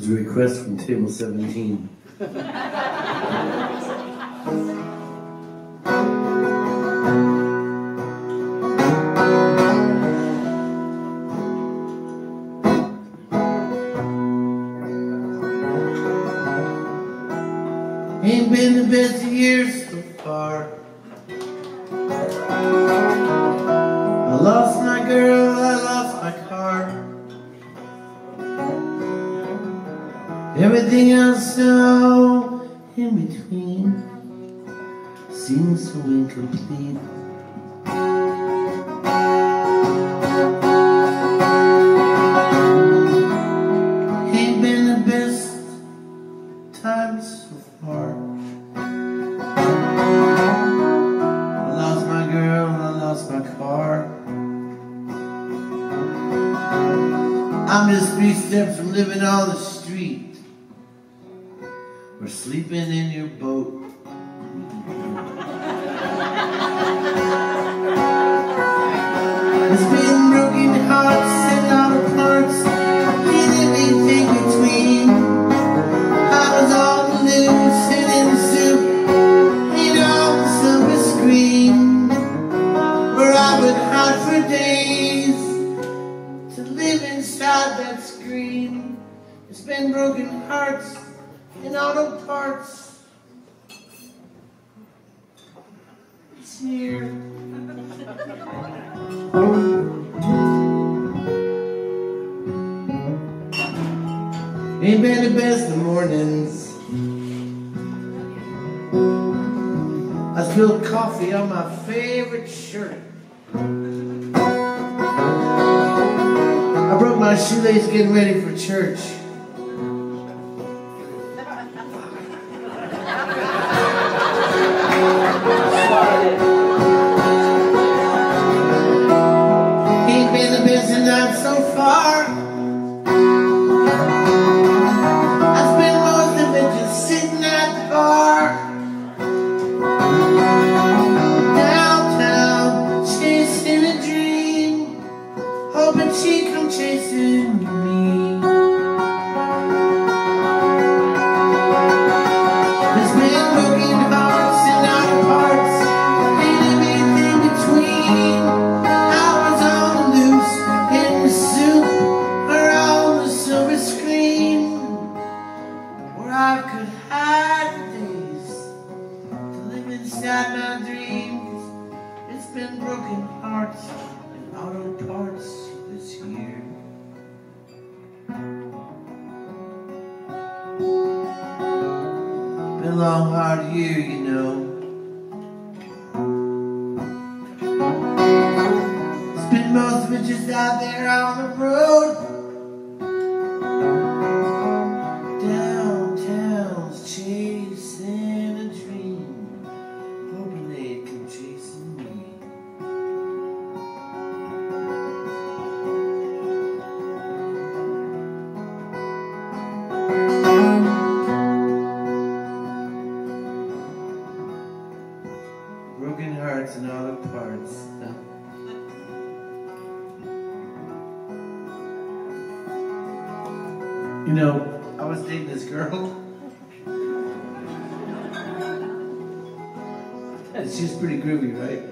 was a request from table 17. Ain't been the best years so far. I lost Everything else now in between seems so incomplete. Ain't been the best times so far. I lost my girl, I lost my car. I'm just three steps from living all the sleeping in your boat. It's been broken hearts and auto parts, and everything between. I was the news and in the soup, and on the silver screen, where I would hide for days to live inside that screen. It's been broken hearts and auto parts. It's here. Ain't been the best of mornings. I spilled coffee on my favorite shirt. I broke my shoelace getting ready for church. Of nights so far. Live inside my dreams. It's been broken hearts and auto parts this year. Been a long, hard year, you know. Spent most of it just out there on the road. Broken hearts and all the parts. You know, I was dating this girl. And she's pretty groovy, right?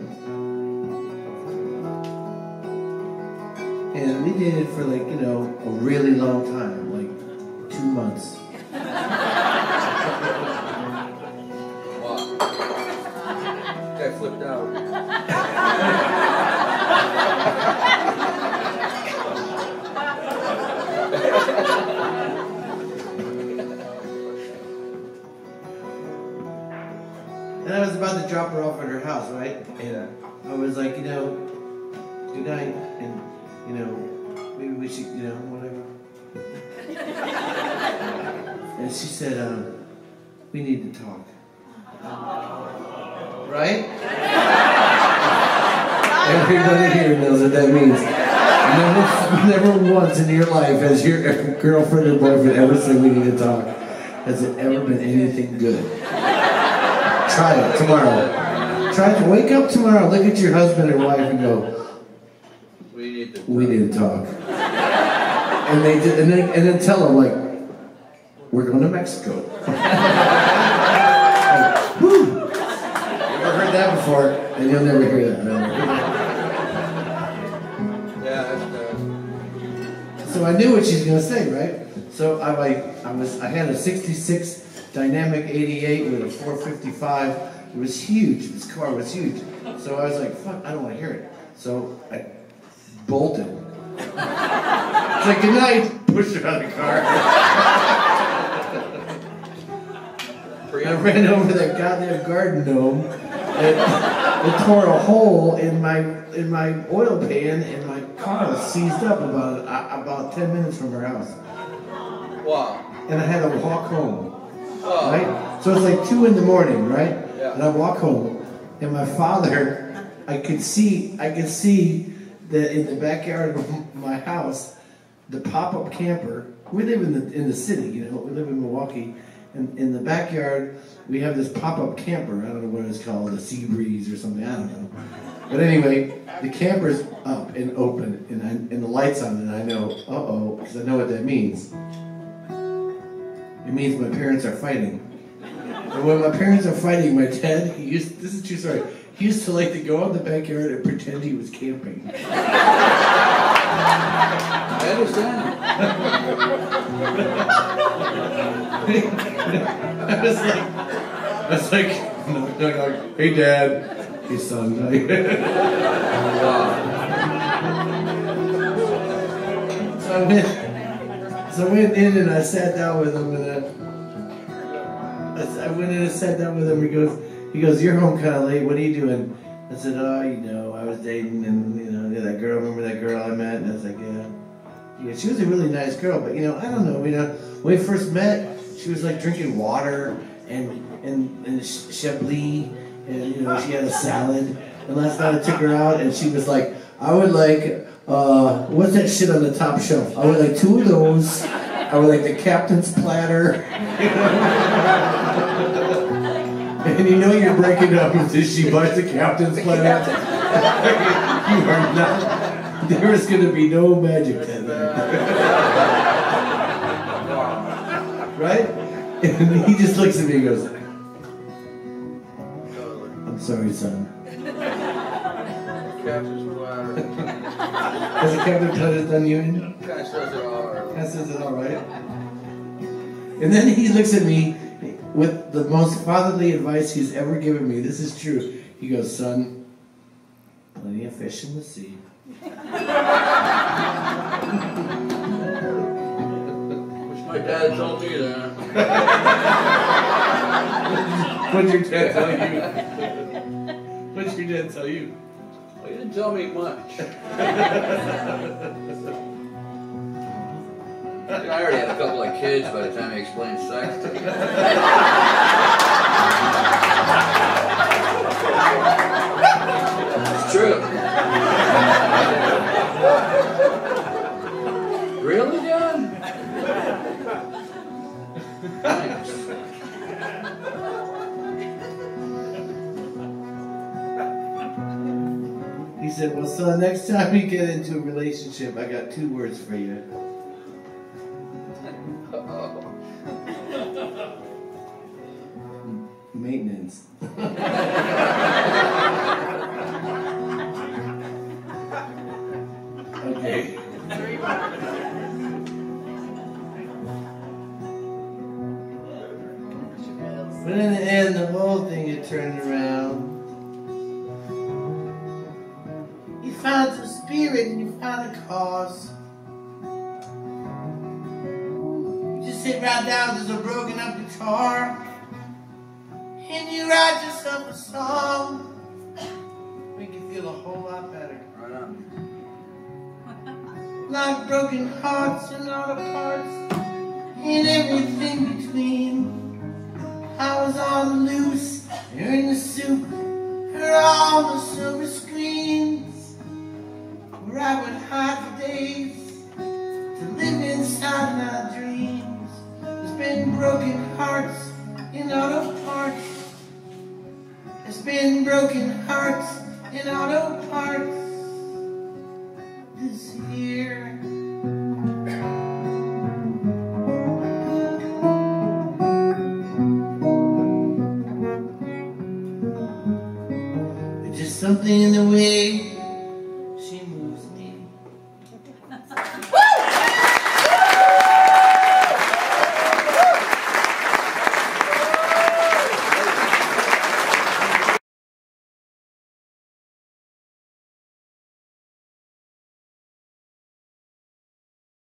And we dated for like, you know, a really long time, months. Wow. Guy flipped out. And I was about to drop her off at her house, right? And I was like, you know, good night, and you know, maybe we should, you know, and she said, um, we need to talk. Right? Everybody here knows what that means. Never, never once in your life has your girlfriend or boyfriend ever said we need to talk. Has it ever been anything good? Try it tomorrow. Try to wake up tomorrow, look at your husband or wife and go, We need to. we need to talk. And they did, and then, and then tell them like, we're going to Mexico. Like, whew. Never heard that before, and you'll never hear that. Yeah, that's, uh, So I knew what she was gonna say, right? So I like I was I had a '66 Dynamic 88 with a 455. It was huge. This car was huge. So I was like, fuck, I don't want to hear it. So I bolted. It's like good night. Pushed her out of the car. I ran over that goddamn garden gnome. It, it tore a hole in my in my oil pan, and my car was seized up about uh, about ten minutes from her house, wow. and I had to walk home. Oh, Right? So it's like two in the morning, right? Yeah. And I walk home, and my father, I could see, I could see that in the backyard of my house, the pop-up camper. We live in the in the city, you know. We live in Milwaukee, and in the backyard we have this pop-up camper. I don't know what it's called, a Sea Breeze or something. I don't know. But anyway, the camper's up and open, and I, and the lights on, and I know, uh oh, because I know what that means. It means my parents are fighting. And when my parents are fighting, my dad, he used, this is true story, he used to like to go out in the backyard and pretend he was camping. I understand. I was like, I was like, hey dad, hey son. So I went, so I went in and I sat down with him and I, I went in and sat down with him. He goes, he goes, you're home kind of late. What are you doing? I said, oh, you know, I was dating and you know that girl. Remember that girl I met? And I was like, yeah. She was a really nice girl, but you know, I don't know. You uh, know, when we first met, she was like drinking water and and and Chablis, and you know, she had a salad. And last night I took her out, and she was like, I would like, uh, what's that shit on the top shelf? I would like two of those. I would like the captain's platter. and you know you're breaking up if she buys the captain's platter. you are not. There is going to be no magic that night. And he just looks at me and goes, I'm sorry, son. Has the captain platter done you in? Says it all. right. That says it all right. And then he looks at me with the most fatherly advice he's ever given me. This is true. He goes, son, plenty of fish in the sea. Wish my dad told me that. What'd your dad tell you? What'd your dad tell you? Well, he didn't tell me much. I already had a couple of kids by the time he explained sex to me. It's true. Really, said, Well, son, next time we get into a relationship, I got two words for you. Maintenance. You found some spirit and you found a cause. You just sit right down to a broken up guitar. And you write yourself a song. Make you feel a whole lot better. Right on. Like broken hearts and all parts. There's been broken hearts in auto parts this year. It's just something in the way